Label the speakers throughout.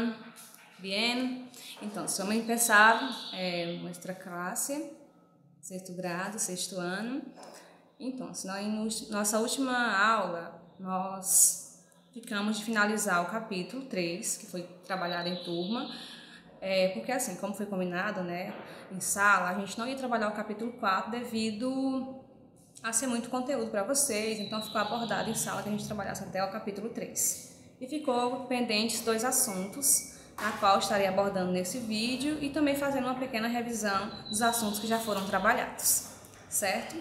Speaker 1: están? Bien? Entonces, vamos a empezar eh, nuestra clase, sexto grado, sexto ano. Então, na nossa última aula, nós ficamos de finalizar o capítulo 3, que foi trabalhado em turma, é, porque assim, como foi combinado, né, em sala, a gente não ia trabalhar o capítulo 4 devido a ser muito conteúdo para vocês, então ficou abordado em sala que a gente trabalhasse até o capítulo 3. E ficou pendentes dois assuntos, a qual estarei abordando nesse vídeo e também fazendo uma pequena revisão dos assuntos que já foram trabalhados, certo?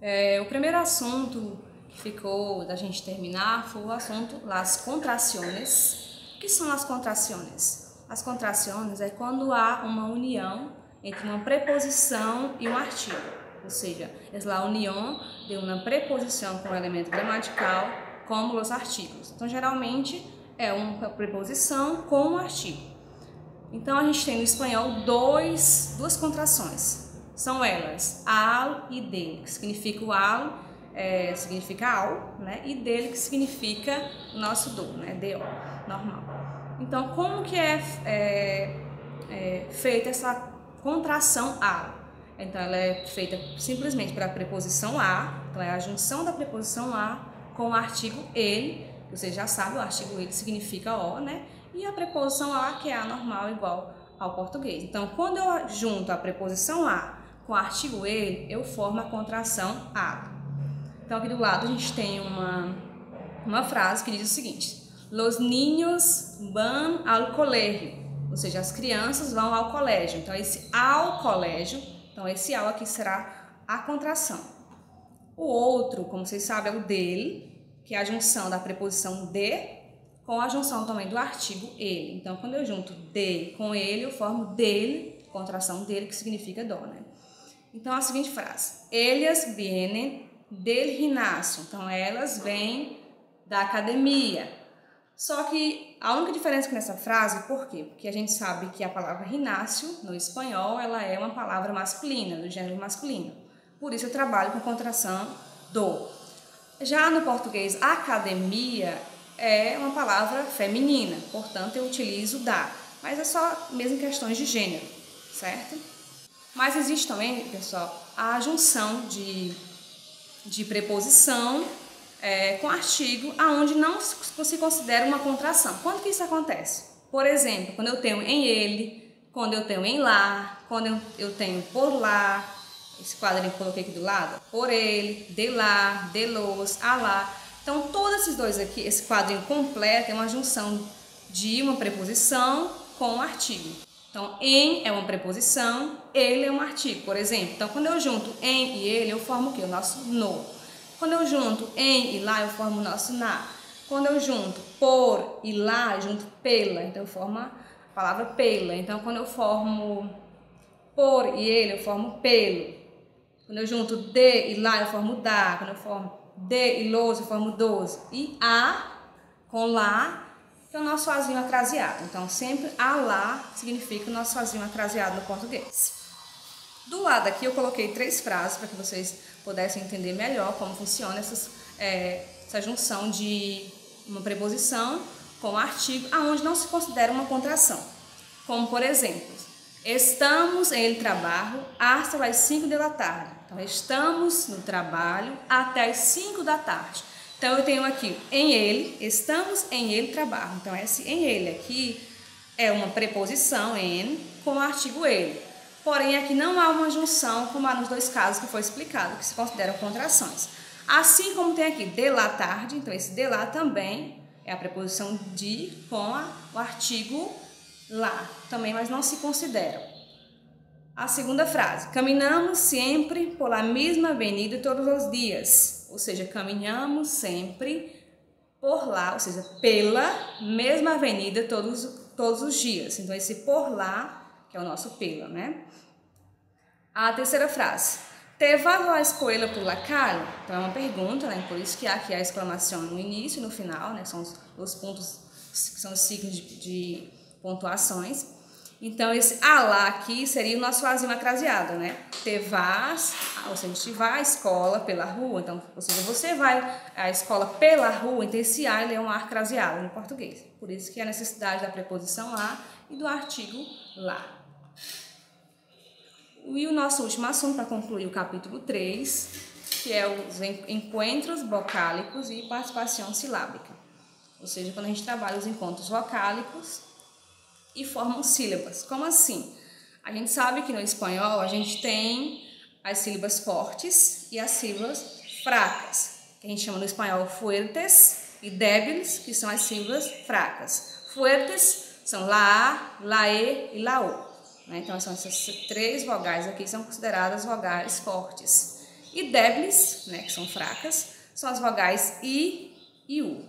Speaker 1: É, o primeiro assunto que ficou da gente terminar foi o assunto das contrações. O que são as contrações? As contrações é quando há uma união entre uma preposição e um artigo, ou seja, é a união de uma preposição com um elemento gramatical como os artigos. Então, geralmente é uma preposição com um artigo. Então, a gente tem no espanhol dois, duas contrações. São elas al e de, que significa o al, é, significa ao, né? E dele, que significa nosso do, né? Do, normal. Então, como que é, é, é feita essa contração al? Então, ela é feita simplesmente para a preposição a, então é a junção da preposição a com o artigo ele, você já sabe, o artigo ele significa o, né? E a preposição a, que é a normal, igual ao português. Então, quando eu junto a preposição a com o artigo ele, eu formo a contração a. Então, aqui do lado a gente tem uma, uma frase que diz o seguinte: Los niños van al colegio. Ou seja, as crianças vão ao colégio. Então, esse ao colégio, então esse ao aqui será a contração. O outro, como vocês sabem, é o dele, que é a junção da preposição de com a junção também do artigo ele. Então, quando eu junto de com ele, eu formo dele, contração dele, que significa dó, né? Então, a seguinte frase: Elas vienen del gimnasio. Então, elas vêm da academia. Só que a única diferença com essa frase, por quê? Porque a gente sabe que a palavra ginácio, no espanhol, ela é uma palavra masculina, do gênero masculino. Por isso eu trabalho com contração do. Já no português, academia é uma palavra feminina, portanto eu utilizo da. Mas é só mesmo questões de gênero, certo? Mas existe também, pessoal, a junção de, de preposição é, com artigo, aonde não se considera uma contração. Quando que isso acontece? Por exemplo, quando eu tenho em ele, quando eu tenho em lá, quando eu, eu tenho por lá, esse quadrinho que eu coloquei aqui do lado, por ele, de lá, de los, a lá. Então, todos esses dois aqui, esse quadrinho completo é uma junção de uma preposição com um artigo. Então, em é uma preposição, ele é um artigo, por exemplo. Então, quando eu junto em e ele, eu formo o quê? O nosso no. Quando eu junto em e lá, eu formo o nosso na. Quando eu junto por e lá, eu junto pela, então eu formo a palavra pela. Então, quando eu formo por e ele, eu formo pelo. Quando eu junto de e lá, eu formo da. Quando eu formo de e los, eu formo dos. E a com lá, é o nosso azinho atraseado. Então, sempre a lá significa o nosso azinho atraseado no português. Do lado aqui, eu coloquei três frases para que vocês pudessem entender melhor como funciona essas, é, essa junção de uma preposição com um artigo, aonde não se considera uma contração. Como, por exemplo, Estamos em trabalho hasta as 5 da tarde. Então, estamos no trabalho até as 5 da tarde. Então, eu tenho aqui em ele, estamos em ele trabalho. Então, esse em ele aqui é uma preposição em com o artigo ele. Porém, aqui não há uma junção, como há nos dois casos que foi explicado, que se consideram contrações. Assim como tem aqui de lá tarde, então esse de lá também é a preposição de com a, o artigo lá também, mas não se consideram. A segunda frase: caminhamos sempre por a mesma avenida todos os dias. Ou seja, caminhamos sempre por lá, ou seja, pela mesma avenida todos, todos os dias. Então, esse por lá, que é o nosso pela, né? A terceira frase: Te vas a escola por la calle? Então, é uma pergunta, né? Por isso que há aqui a exclamação no início e no final, né? São os, os pontos, são os signos de, de pontuações. Então, esse alá aqui seria o nosso azinho acraseado, né? Tevás, ou seja, gente vai à escola pela rua, então, ou seja, você vai à escola pela rua, então esse a ele é um ar craseado no português. Por isso que a necessidade da preposição lá e do artigo lá. E o nosso último assunto para concluir o capítulo 3, que é os encontros vocálicos e participação silábica. Ou seja, quando a gente trabalha os encontros vocálicos e formam sílabas. Como assim? A gente sabe que no espanhol a gente tem as sílabas fortes e as sílabas fracas, que a gente chama no espanhol fuertes e débiles, que são as sílabas fracas. Fuertes são la, la e e la o. Né? Então, são essas três vogais aqui são consideradas vogais fortes. E débiles, né, que são fracas, são as vogais i e u.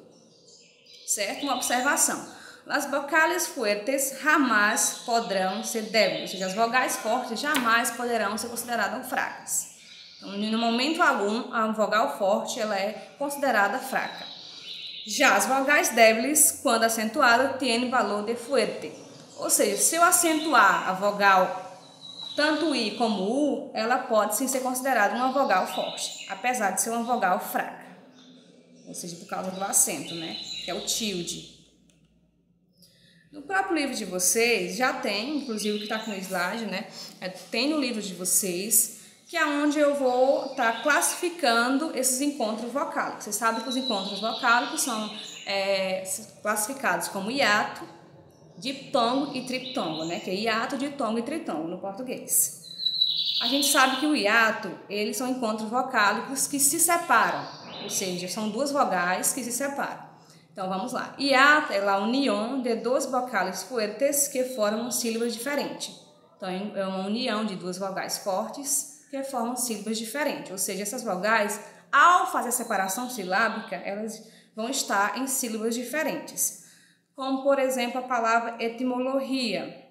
Speaker 1: Certo? Uma observação. As vocais fuertes jamais poderão ser débeis, ou seja, as vogais fortes jamais poderão ser consideradas fracas. Então, no momento algum, a vogal forte ela é considerada fraca. Já as vogais débeis, quando acentuada, têm valor de fuerte. Ou seja, se eu acentuar a vogal tanto I como U, ela pode sim ser considerada uma vogal forte, apesar de ser uma vogal fraca. Ou seja, por causa do acento, né? Que é o tilde. No próprio livro de vocês já tem, inclusive o que está aqui no slide, né? É, tem no livro de vocês, que é onde eu vou estar tá classificando esses encontros vocálicos. Vocês sabem que os encontros vocálicos são é, classificados como hiato, diptongo e triptongo, né? Que é hiato, diptongo e tritongo no português. A gente sabe que o hiato, eles são encontros vocálicos que se separam, ou seja, são duas vogais que se separam. Então vamos lá. Hiato é a união de duas vocais fuertes que formam sílabas diferentes. Então é uma união de duas vogais fortes que formam sílabas diferentes. Ou seja, essas vogais, ao fazer a separação silábica, elas vão estar em sílabas diferentes. Como, por exemplo, a palavra etimologia.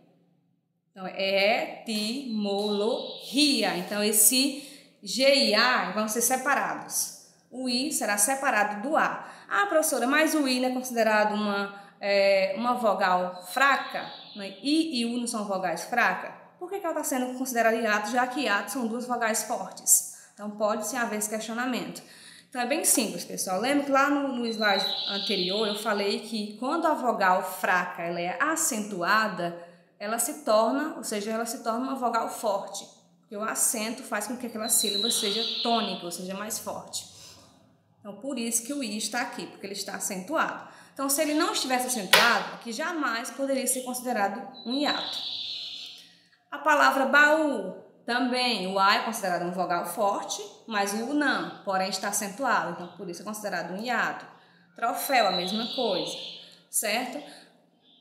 Speaker 1: Então, é etimologia. Então, esse G e A vão ser separados. O I será separado do A. Ah, professora, mas o I não é considerado uma, é, uma vogal fraca? Né? I e U não são vogais fracas? Por que, que ela está sendo considerada hiato, já que hiato são duas vogais fortes? Então, pode sim haver esse questionamento. Então, é bem simples, pessoal. Lembra que lá no, no slide anterior eu falei que quando a vogal fraca ela é acentuada, ela se torna, ou seja, ela se torna uma vogal forte. Porque o acento faz com que aquela sílaba seja tônica, ou seja, mais forte. Então, por isso que o I está aqui, porque ele está acentuado. Então, se ele não estivesse acentuado, aqui jamais poderia ser considerado um hiato. A palavra baú, também, o A é considerado um vogal forte, mas o U não, porém está acentuado, então por isso é considerado um hiato. Troféu, a mesma coisa, certo?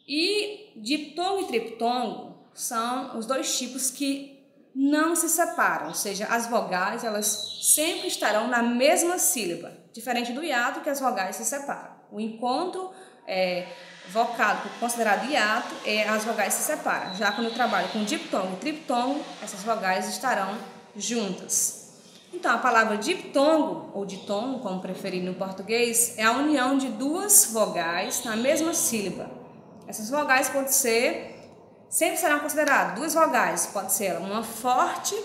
Speaker 1: E diptongo e triptongo são os dois tipos que não se separam, ou seja, as vogais elas sempre estarão na mesma sílaba, diferente do hiato que as vogais se separam. O encontro é, vocálico considerado hiato é as vogais se separam. Já quando eu trabalho com diptongo e triptongo, essas vogais estarão juntas. Então, a palavra diptongo, ou ditongo, como preferir no português, é a união de duas vogais na mesma sílaba. Essas vogais podem ser sempre serão consideradas duas vogais, pode ser uma forte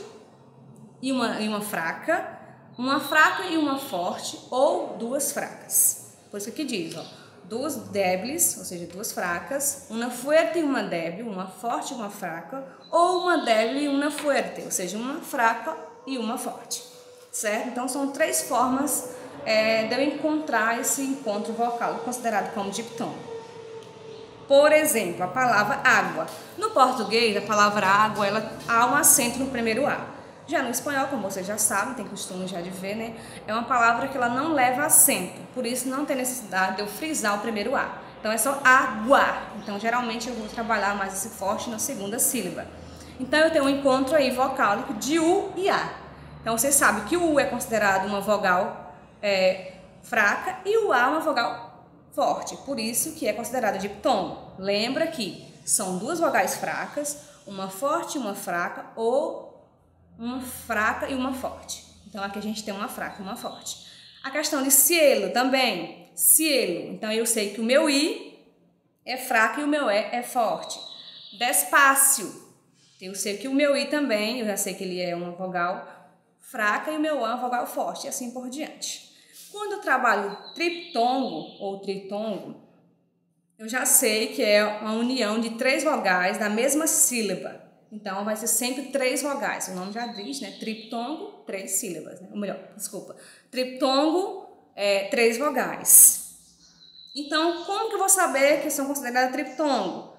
Speaker 1: e uma, e uma fraca, uma fraca e uma forte, ou duas fracas. Por isso que diz, ó, duas débiles, ou seja, duas fracas, uma fuerte e uma débil, uma forte e uma fraca, ou uma débil e uma fuerte, ou seja, uma fraca e uma forte, certo? Então, são três formas é, de eu encontrar esse encontro vocal, considerado como diptongo. Por exemplo, a palavra água. No português, a palavra água ela há um acento no primeiro A. Já no espanhol, como vocês já sabem, tem costume já de ver, né? É uma palavra que ela não leva acento, por isso não tem necessidade de eu frisar o primeiro A. Então é só água. Então geralmente eu vou trabalhar mais esse forte na segunda sílaba. Então eu tenho um encontro aí vocálico de U e A. Então vocês sabem que o U é considerado uma vogal é, fraca e o A uma vogal forte, por isso que é considerada diptongo. Lembra que são duas vogais fracas, uma forte e uma fraca, ou uma fraca e uma forte. Então aqui a gente tem uma fraca e uma forte. A questão de cielo também, cielo. Então eu sei que o meu i é fraco e o meu e é forte. Despacio. Eu sei que o meu I também, eu já sei que ele é uma vogal fraca e o meu A é uma vogal forte, e assim por diante. Quando eu trabalho triptongo ou tritongo, eu já sei que é uma união de três vogais da mesma sílaba. Então, vai ser sempre três vogais. O nome já diz, né? Triptongo, três sílabas. Né? Ou melhor, desculpa. Triptongo, é, três vogais. Então, como que eu vou saber que são consideradas triptongo?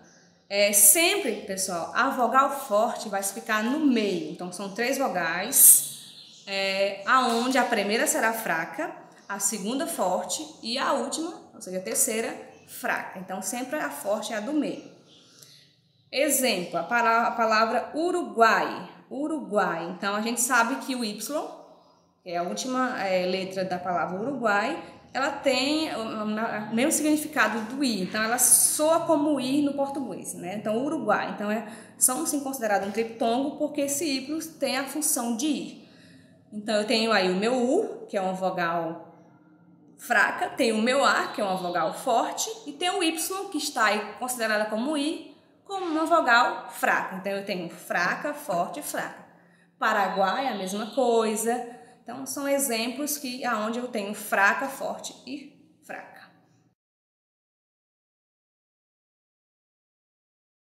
Speaker 1: É, sempre, pessoal, a vogal forte vai ficar no meio. Então, são três vogais, é, aonde a primeira será fraca, a segunda forte e a última, ou seja, a terceira, fraca. Então, sempre a forte é a do meio. Exemplo, a palavra, Uruguai. Uruguai. Então, a gente sabe que o Y, que é a última é, letra da palavra Uruguai, ela tem o mesmo significado do I, então ela soa como I no português, né? Então, Uruguai. Então, é, são sim considerados um triptongo porque esse Y tem a função de I. Então, eu tenho aí o meu U, que é uma vogal fraca, tem o meu A, que é uma vogal forte, e tem o Y, que está considerada como I, como uma vogal fraca. Então eu tenho fraca, forte e fraca. Paraguai, a mesma coisa. Então são exemplos que aonde eu tenho fraca, forte e.